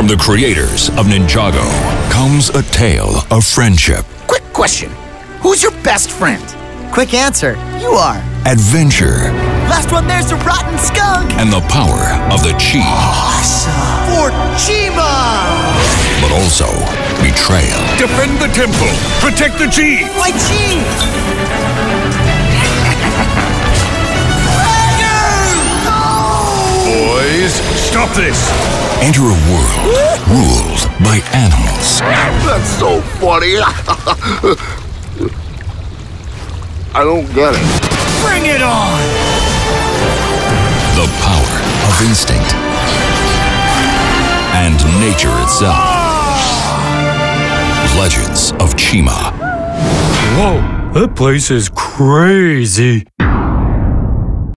From the creators of Ninjago comes a tale of friendship, Quick question. Who's your best friend? Quick answer. You are. adventure, Last one there's a rotten skunk. and the power of the chi, Awesome. For Chima. but also betrayal. Defend the temple! Protect the Chi! My chi. Stop this! Enter a world ruled by animals. That's so funny. I don't get it. Bring it on! The power of instinct and nature itself. Legends of Chima. Whoa, that place is crazy.